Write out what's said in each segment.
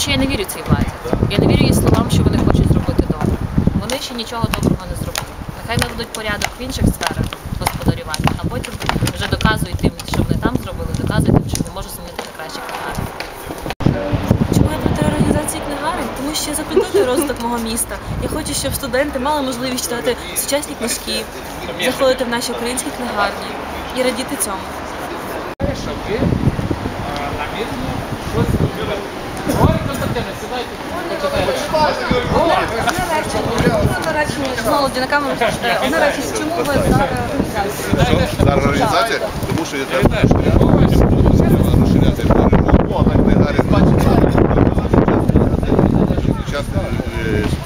Що я не вірю цій владі. Я не вірю її словам, що вони хочуть зробити добре. Вони ще нічого доброго не зробили. Нехай наведуть порядок в інших сферах господарювання, а потім вже доказують тим, що вони там зробили, доказують тим, що не можуть змінити на краще книгарні. Чому я проти організації книгарень? Тому що я закликаю розвиток мого міста. Я хочу, щоб студенти мали можливість читати сучасні книжки, заходити в наші українські книгарні і радіти цьому. щоб ви намірно щось зробили. Молоді на камеру. Одна речі, чому ви за організацію? Зараз організація, тому що я треба розширяти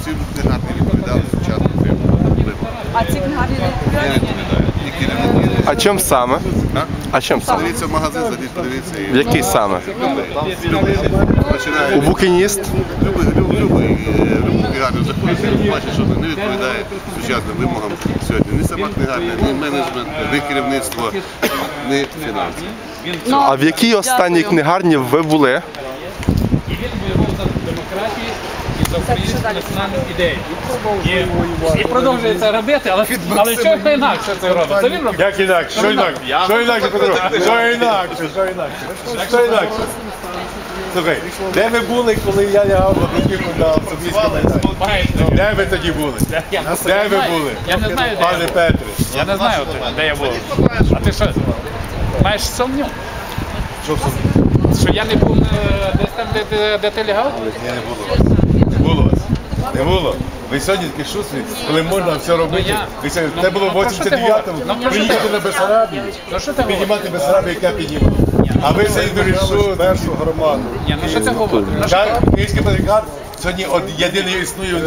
ці книгарні відповідали вимогам. А ці книгарні не Я А чим саме? А? Чим саме? Подивіться в магазин, зайдіть, подивіться. В який саме? Починає. У букініст? Любий, любий, любий, е, любу книгарню заходите, і що не відповідає сучасним вимогам сьогодні. Ні сама книгарня, ні менеджмент, ні керівництво, ні фінанси. А в якій останній книгарні ви були? І він демократію і за українську національну ідею. І, продовжує це робити, але, але що хто інакше це робить? Це він робить. Як інакше? Що інакше? Що інакше, Петро? Що інакше? Що інакше? Що інакше? Слухай, де ви були, коли я лягав на бруківку на Софійському? Де ви тоді були? Де ви були? Я не знаю, Пане. Петре. Я не знаю, де я був. А ти що? Маєш сумнів? Що це? Що я не був е, десь там, де, де, де ти лягав? Ні, не було вас. Не було вас. Не було. Ви сьогодні такі шустрі, коли можна все робити. Ну, Ви сьогодні- ну, Це було в ну, про що ти 89-му. говориш? Ну, про що ти Приїхати на Бесарабію, Ну піднімати Бесарабію, як я піднімав. А ви сьогодні вирішили першу громаду. Ні, ну що? Ну, ти Так, Київський патріархат сьогодні од єдиний існує в.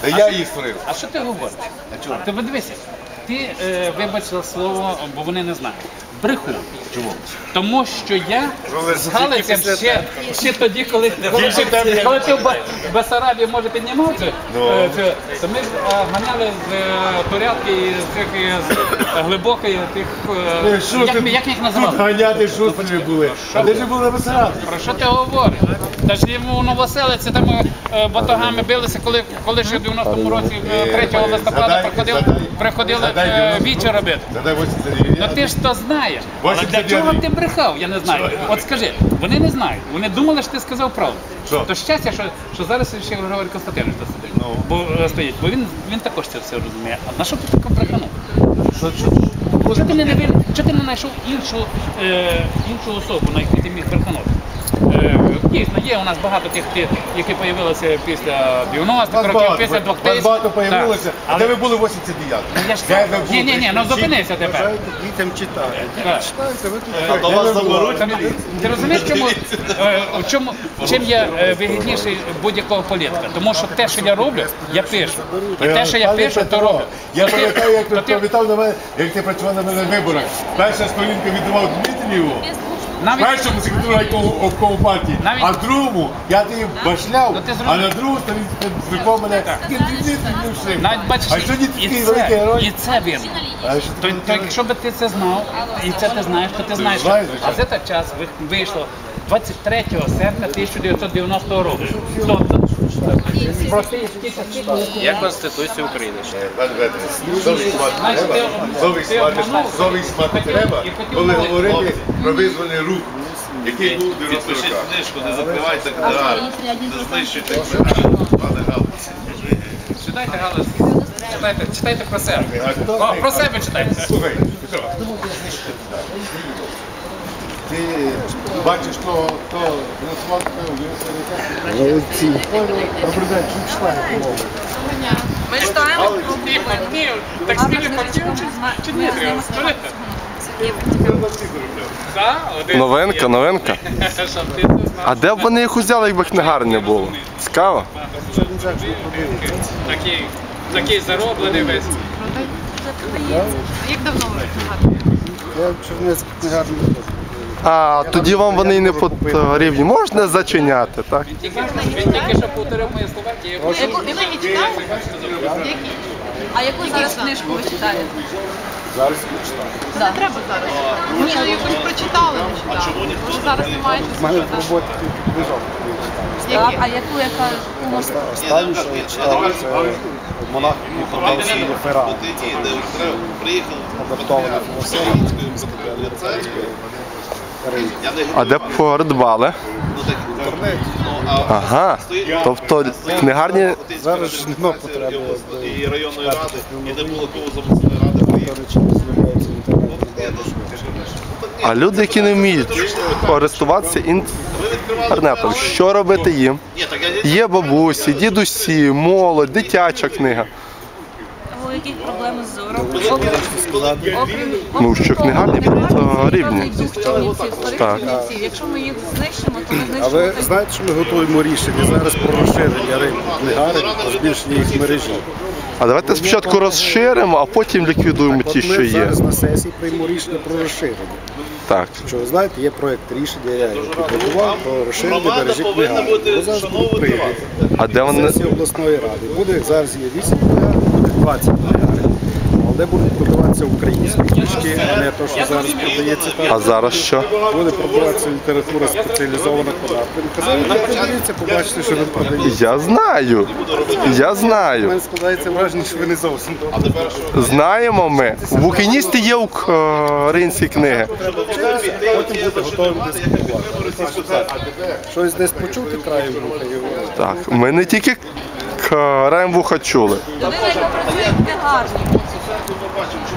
Та я її створив. А що ти говориш? Ти подивися, ти е, вибачив слово, бо вони не знають. Бреху. Чому? Тому що я з Галицем ще, ще тоді, коли, коли, там коли ти в Ба- Бесарабії може піднімався, Ну. е, це, то ми е, ганяли з е, турятки і з цих і з глибокої тих. е, Е, що як, ти ми- як їх Тут називали? ганяти шустрі були. А де ж були на Про що ти говориш? Та ж йому у Новоселиці там е, батогами билися, коли, коли ще в 90-му році, е, 3 листопада, задай- приходили е, 90. вічі робити. Задай 89. Ну ти ж то знаєш. Але для чого ти брехав? Я не знаю. От скажи, вони не знають. Вони думали, що ти сказав правду. То щастя, що, що зараз ще Григорій Константинович тут сидить. Ну. Бо е, стоїть. Бо він, він також це все розуміє. А на що ти таке бреханув? Чого ти не, знайшов іншу, е, іншу особу, на яку ти міг бреханути? Дійсно, є у нас багато тих, які з'явилися після 90-х років, багато, після вас 2000 багато появилося. Так. А де ви були 89-му? Ну, я ж Де кажу. ви були? Ні, ні, ні, ну зупинися тепер. Дітям ви тут. А Де ви Ти розумієш, чому, е, в чому, чим я е, вигідніший будь-якого політика? Тому що те, що я роблю, я пишу. І те, що я пишу, то роблю. Я пам'ятаю, як ти пам'ятав на мене, як ти працював на мене на виборах. Перша сторінка віддавав Дмитрієву, Навіть, першому секретарю райкому обкому партії, Навіть- а другому я тобі башляв, Ну, а на другу сторінку мене «Ти, ти, ти, ти, не вшив». навіть бачиш, А що і, такий це, великий герой. і це він. А що То, ти то якщо би ти це знав, і це ти знаєш, то ти знаєш, що А це так час ви- вийшла 23 серпня 1990 року. Тобто, Є Конституція України. Пане мати треба, коли говорити. про визвольний рух, який був в 90 Підпишіть роках. книжку, не закривайте книгарню, не знищуйте пане Читайте, Галас, читайте, читайте про себе. Про себе читайте. Слухай, Петро, ти бачиш того, хто голосував університет? Добрий день, чим читає мову? Ми читаємо. Ні, так спільно хотів чи- ні? Так, один. Новинка, новинка. А де б вони їх узяли, якби книгарень не було? Цікаво. Такий, такий зароблений весь. Як давно ви книгарні? Я в Чернецькій книгарні А тоді вам вони і не потрібні. Можна зачиняти, так? Він тільки, він тільки що повторив мої слова, я яку ви читаєте? Які? А яку зараз книжку ви читаєте? Зараз читаю. Да. Треба зараз. Ми що якось прочитали нещодавно. Може зараз не маєте У мене в роботі тільки книжок не читаю. Так, а яку, яка ну, може, Останнє, що я читав, це монах Миколаїв Фера. Приїхав. Адаптована філософія А де придбали? Ага. Тобто книгарні Зараз ж нема потреби і районної ради, і не було кого з обласної ради. А люди, які не вміють користуватися інтернетом, що робити їм? Ні, так я Є бабусі, дідусі, молодь, дитяча книга. у яких проблеми з зором? Сказати, Окрім, Ну, що книгарні просто рівні. Так. Якщо ми їх знищимо, то ми А знищимо ви знаєте, що ми готуємо рішення зараз про розширення ринку книгарень, про збільшення їх мережі. А давайте спочатку розширимо, а потім ліквідуємо ті, що ми є. зараз на сесії приймемо рішення про розширення. Так. Що ви знаєте, є проєкт рішення, я його підготував про розширення мережі книгарень. Воно зараз буде прийнято. А де вони? Сесія обласної ради. Буде зараз є 8 книгарень, буде 20 книгарень. Де будуть продаватися українські книжки, а не те, що зараз продається А зараз що? Буде продаватися література спеціалізована по напрямку. Зараз подивіться, побачите, що ви продаєте. Я знаю. Я У мене складається враження, що ви не зовсім добре. Знаємо ми. Букіністи є українські книги. Потім бути готовим дискутувати. Щось десь почути краю вуха. Так. Ми не тільки краєм вуха чули. Людина, яка працює в книгарні, watching